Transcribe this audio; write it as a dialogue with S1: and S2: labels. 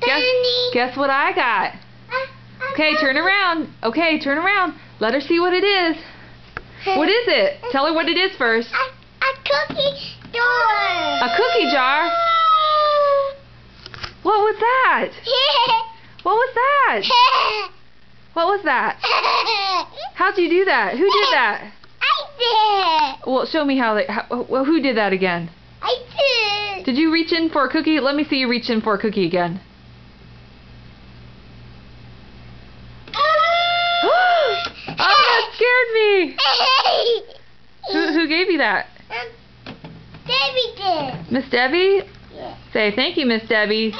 S1: Guess, guess what I got? Okay, turn around. Okay, turn around. Let her see what it is. What is it? Tell her what it is first.
S2: A, a cookie door.
S1: A cookie jar? What was that? What was that? What was that? How'd you do that? Who did that?
S2: I did.
S1: Well, show me how they. How, well, who did that again? Did. You reach in for a cookie? Let me see you reach in for a cookie again. oh, that scared me. Who, who gave you that?
S2: Debbie did.
S1: Miss Debbie?
S2: Yeah.
S1: Say thank you, Miss Debbie.